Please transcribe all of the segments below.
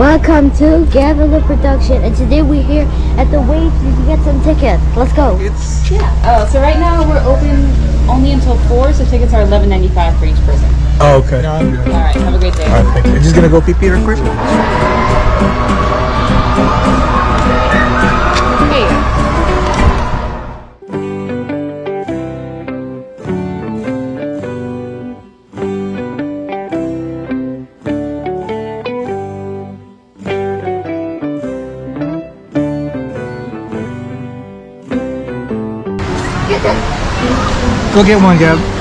Welcome to Gavin Lou Production, and today we're here at the wave to get some tickets. Let's go. It's Yeah. Oh, so right now we're open only until four, so tickets are eleven ninety five for each person. oh, okay. No, All right. Have a great day. All right, thank you. I'm Just gonna go pee pee real quick. Go get one, Gab.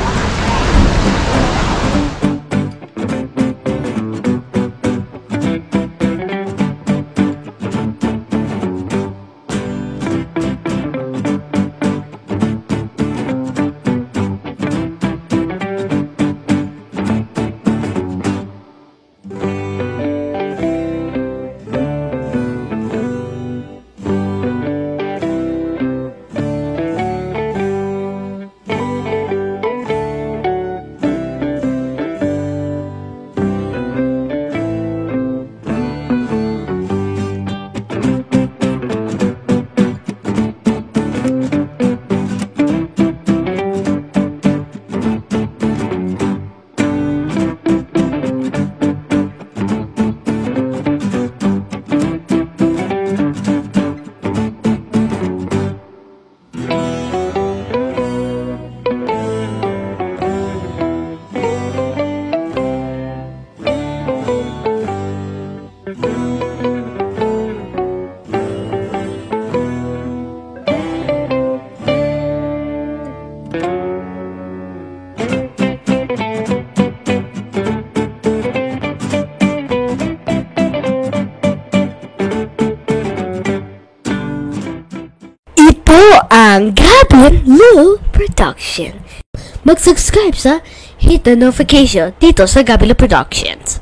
Ito ang Gavin Lu Production. Mag-subscribe sa hit the notification dito sa Gavila Productions.